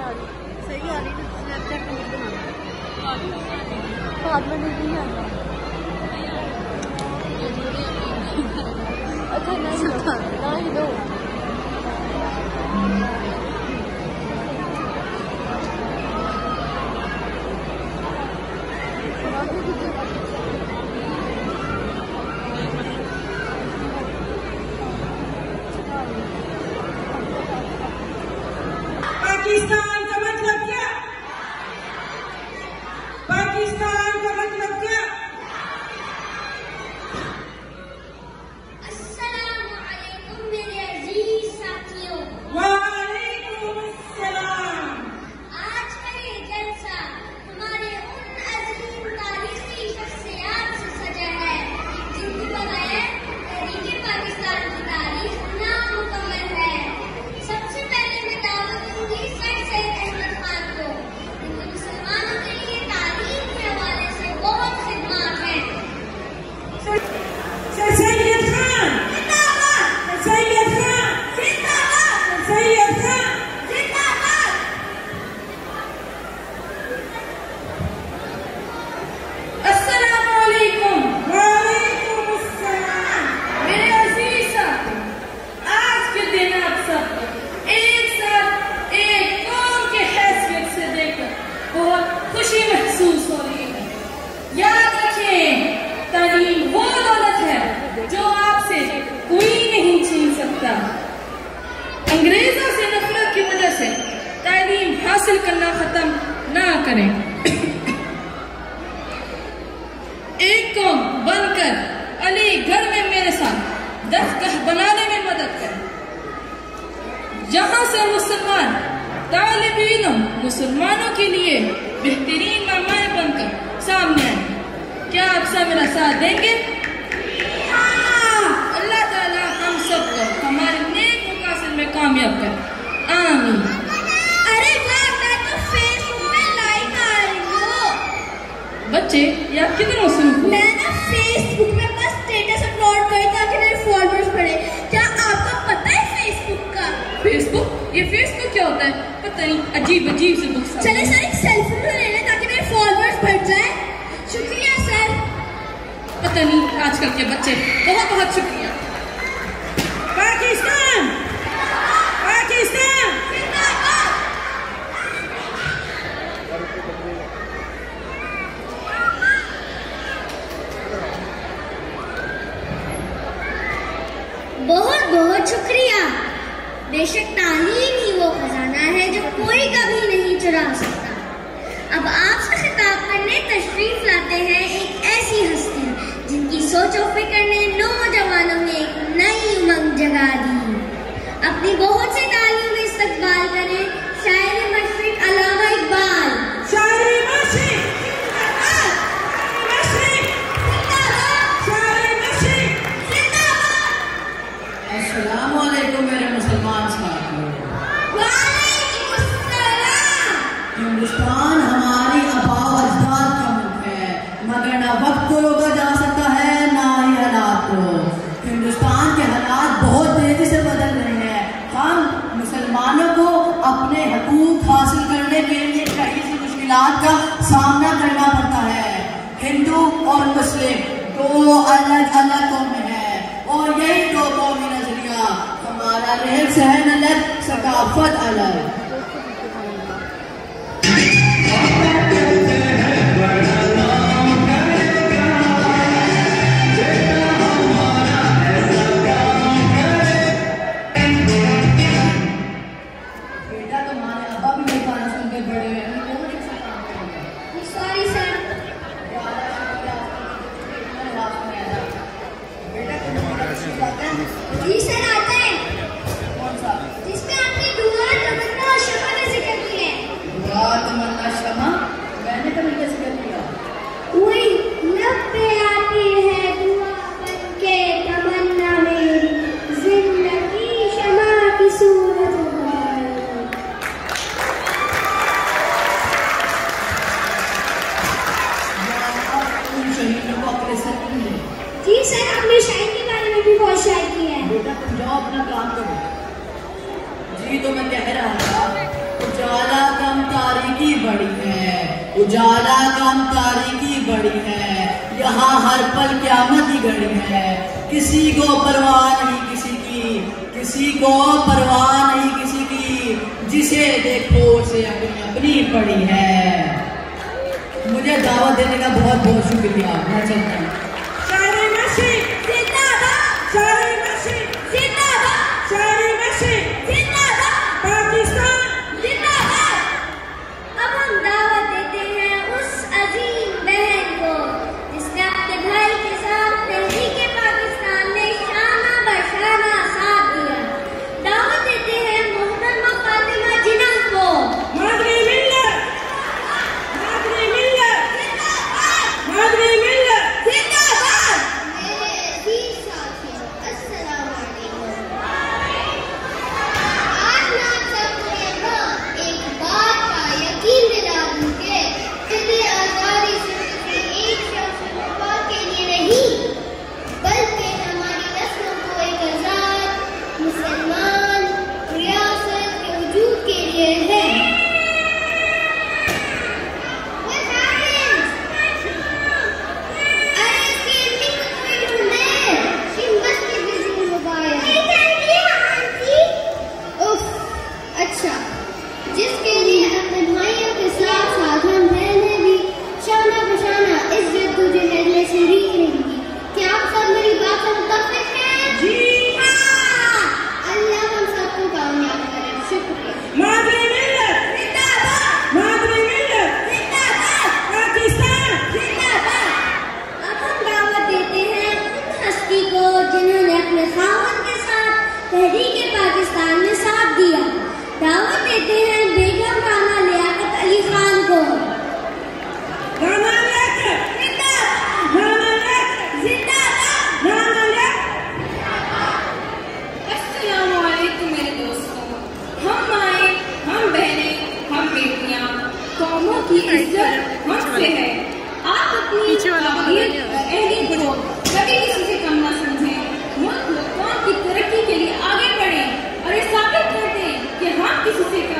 सही आ रही है स्नैपचैट बाद में नहीं आना अच्छा नहीं दो पाकिस्तान का मतलब क्या पाकिस्तान का मतलब क्या अस्सलामुअलैकुम मेरे अज़ीज़ साथियों वालेकुम अस्सलाम आज का ये जलसा हमारे उन अजीम तारीखी शख्सियात से सजा है जिनके बगैर तहरीके पाकिस्तान की तारीख नामुकम्मल है सबसे पहले मैं दावत दूँगी सर सैयद अहमद खान को जिनके मुसलमानों के लिए तारीख के हवाले से बहुत खिदमात हैं सर सैयद खान जिंदाबाद सर सैयद खान जिंदाबाद सर सैयद खान जिंदाबाद अस्सलामुअलैकुम वालेकुम अस्सलाम मेरे अज़ीज़ साथी आज के दिन आप सब एक साथ एक कौम के हैसियत से देखकर बहुत खुशी महसूस हो रही है याद रखें तालीम वो दौलत है जो आपसे कोई नहीं छीन सकता अंग्रेज़ों से नफरत की वजह से तालीम हासिल करना खत्म ना करें। एक कौम बनकर अली घर में मेरे साथ दस्तगह बनाने में मदद करें। जहाँ से मुसलमान तालिब मुसलमानों के लिए बेहतरीन मामाए बनकर सामने आए। क्या आप सब मेरा साथ देंगे? हाँ, अल्लाह ताला हम सबको हमारे नेक मुकासद में कामयाब कर। आमीन। बच्चे ये मसरूफ हो मैं ना फेसबुक में बस स्टेटस अपलोड करी ताकि मेरे फॉलोअर्स बढ़े। क्या आपको पता है फेसबुक का? फेसबुक ये फेसबुक क्या होता है? पता नहीं अजीब अजीब से बुक चले सर एक सेल्फी तो ले लें ताकि मेरे फॉलोअर्स बढ़ जाए। शुक्रिया सर। पता नहीं आजकल के बच्चे बहुत बहुत शुक्रिया बहुत बहुत शुक्रिया। बेशक तालीम ही वो खजाना है जो कोई कभी नहीं चुरा सकता। अब आपसे खिताब करने, तशरीफ़ लाते हैं एक ऐसी हस्ती, जिनकी सोचो फ़िक्र ने नौजवानों में एक नई उमंग जगा दी। अपनी बहुत सी तालीम में इस्तकबाल करें, शायर सामना करना पड़ता है। हिंदू और मुस्लिम दो अलग अलग कौम है। और यही दो कौमी नज़रिया, हमारा रहन सहन अलग, सकाफत अलग। जी, सर, हमने शायद के बारे में भी बहुत शायद की है। बेटा तुम जाओ अपना काम करो। जी तो मैं कह रहा था, उजाला कम तारीखी बड़ी है, उजाला कम तारीखी बड़ी है। यहाँ हर पल क्यामत ही घड़ी है। किसी को परवाह नहीं किसी की, किसी को परवाह नहीं किसी की। जिसे देखो, उसे अपनी अपनी पड़ी है। मुझे दावा देने का बहुत बहुत शुक्रिया, मैं चलता हूँ। Six, six. की इज़्ज़त से है? आप अपनी अहलियत कभी किसी से कम ना समझें। मुल्क कौन की तरक्की के लिए आगे बढ़ें और ये साबित कर दें कि हम किसी से कम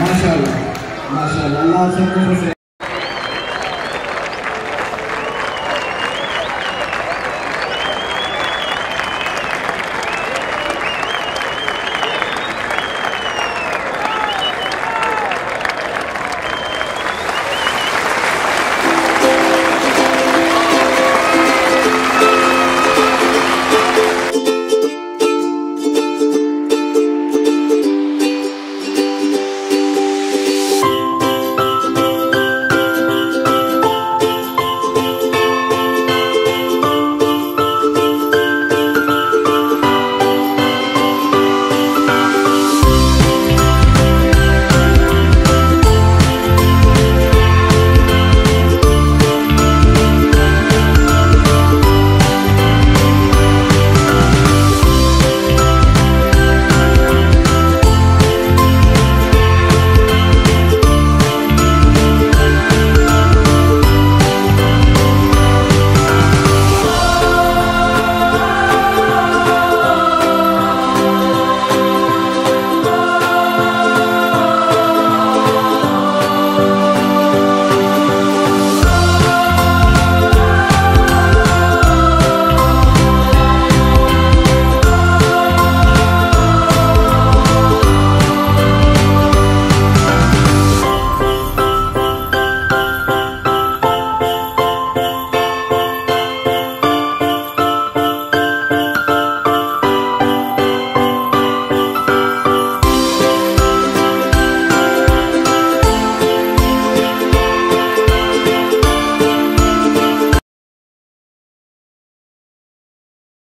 माशाल्लाह माशाल्लाह अल्लाह सबको खुश